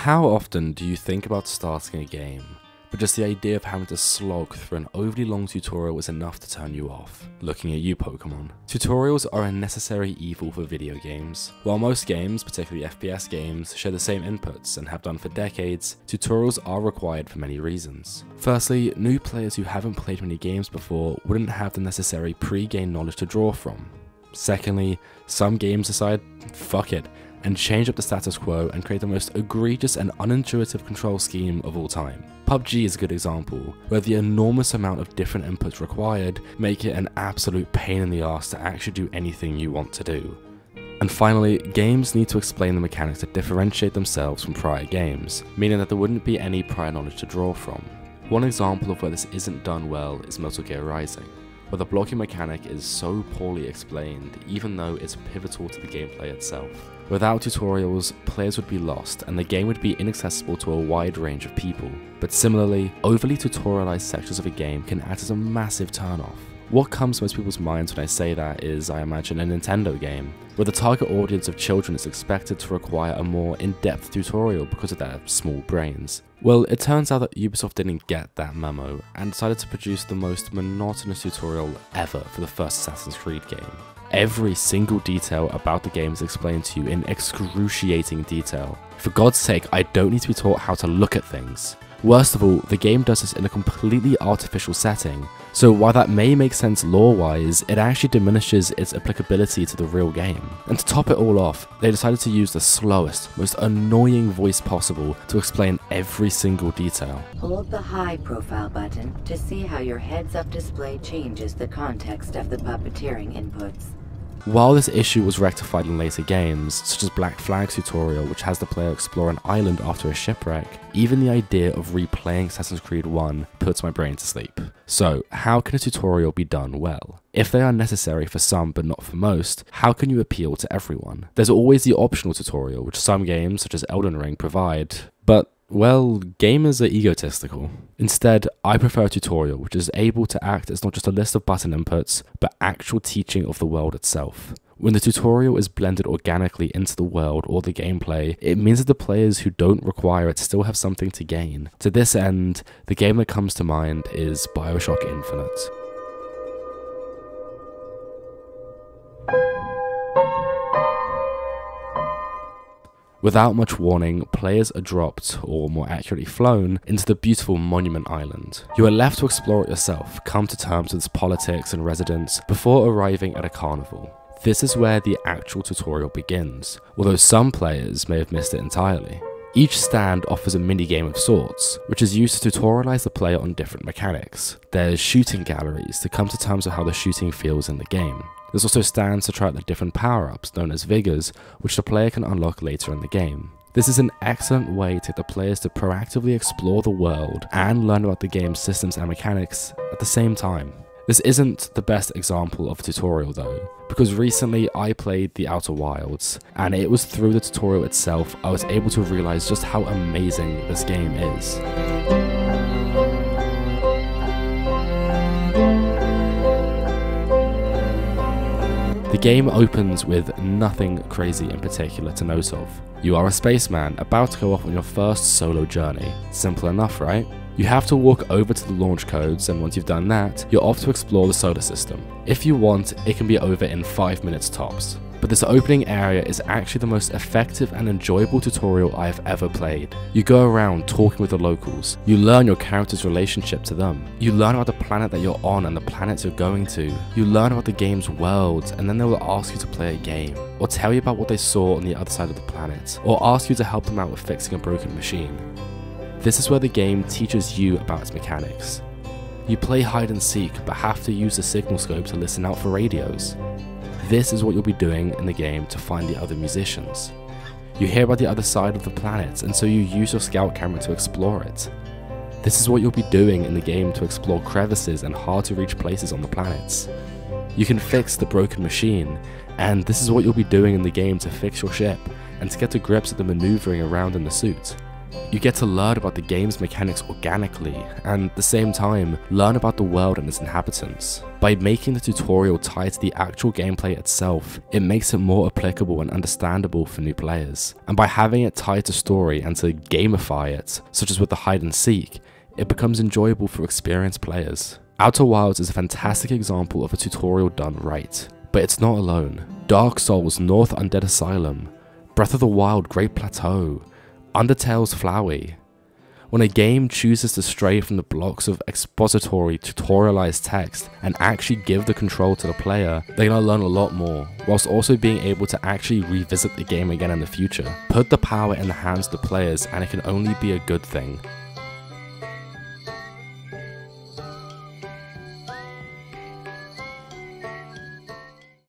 how often do you think about starting a game, but just the idea of having to slog through an overly long tutorial is enough to turn you off? Looking at you, Pokemon. Tutorials are a necessary evil for video games. While most games, particularly FPS games, share the same inputs and have done for decades, tutorials are required for many reasons. Firstly, new players who haven't played many games before wouldn't have the necessary pre-game knowledge to draw from. Secondly, some games decide, fuck it, and change up the status quo and create the most egregious and unintuitive control scheme of all time. PUBG is a good example, where the enormous amount of different inputs required make it an absolute pain in the ass to actually do anything you want to do. And finally, games need to explain the mechanics that differentiate themselves from prior games, meaning that there wouldn't be any prior knowledge to draw from. One example of where this isn't done well is Metal Gear Rising where the blocking mechanic is so poorly explained even though it's pivotal to the gameplay itself. Without tutorials, players would be lost and the game would be inaccessible to a wide range of people. But similarly, overly tutorialized sections of a game can act as a massive turnoff. What comes to most people's minds when I say that is, I imagine, a Nintendo game, where the target audience of children is expected to require a more in-depth tutorial because of their small brains. Well, it turns out that Ubisoft didn't get that memo, and decided to produce the most monotonous tutorial ever for the first Assassin's Creed game. Every single detail about the game is explained to you in excruciating detail. For God's sake, I don't need to be taught how to look at things. Worst of all, the game does this in a completely artificial setting, so while that may make sense lore-wise, it actually diminishes its applicability to the real game. And to top it all off, they decided to use the slowest, most annoying voice possible to explain every single detail. Hold the high profile button to see how your heads-up display changes the context of the puppeteering inputs. While this issue was rectified in later games, such as Black Flag's tutorial which has the player explore an island after a shipwreck, even the idea of replaying Assassin's Creed 1 puts my brain to sleep. So, how can a tutorial be done well? If they are necessary for some but not for most, how can you appeal to everyone? There's always the optional tutorial, which some games, such as Elden Ring, provide, but well, gamers are egotistical. Instead, I prefer a tutorial which is able to act as not just a list of button inputs, but actual teaching of the world itself. When the tutorial is blended organically into the world or the gameplay, it means that the players who don't require it still have something to gain. To this end, the game that comes to mind is Bioshock Infinite. Without much warning, players are dropped, or more accurately flown, into the beautiful Monument Island. You are left to explore it yourself, come to terms with its politics and residents, before arriving at a carnival. This is where the actual tutorial begins, although some players may have missed it entirely. Each stand offers a minigame of sorts, which is used to tutorialize the player on different mechanics. There's shooting galleries to come to terms with how the shooting feels in the game. There's also stands to try out the different power-ups, known as Vigors, which the player can unlock later in the game. This is an excellent way to get the players to proactively explore the world and learn about the game's systems and mechanics at the same time. This isn't the best example of a tutorial though, because recently I played The Outer Wilds, and it was through the tutorial itself I was able to realize just how amazing this game is. The game opens with nothing crazy in particular to note of. You are a spaceman about to go off on your first solo journey. Simple enough, right? You have to walk over to the launch codes, and once you've done that, you're off to explore the solar system. If you want, it can be over in 5 minutes tops. But this opening area is actually the most effective and enjoyable tutorial I have ever played. You go around talking with the locals, you learn your character's relationship to them, you learn about the planet that you're on and the planets you're going to, you learn about the game's worlds and then they will ask you to play a game, or tell you about what they saw on the other side of the planet, or ask you to help them out with fixing a broken machine. This is where the game teaches you about its mechanics. You play hide and seek, but have to use the signal scope to listen out for radios. This is what you'll be doing in the game to find the other musicians. You hear about the other side of the planet, and so you use your scout camera to explore it. This is what you'll be doing in the game to explore crevices and hard to reach places on the planets. You can fix the broken machine, and this is what you'll be doing in the game to fix your ship and to get to grips with the maneuvering around in the suit. You get to learn about the game's mechanics organically, and at the same time, learn about the world and its inhabitants. By making the tutorial tied to the actual gameplay itself, it makes it more applicable and understandable for new players. And by having it tied to story and to gamify it, such as with the hide and seek, it becomes enjoyable for experienced players. Outer Wilds is a fantastic example of a tutorial done right. But it's not alone. Dark Souls North Undead Asylum, Breath of the Wild Great Plateau, Undertale's Flowey. When a game chooses to stray from the blocks of expository, tutorialized text and actually give the control to the player, they're gonna learn a lot more, whilst also being able to actually revisit the game again in the future. Put the power in the hands of the players and it can only be a good thing.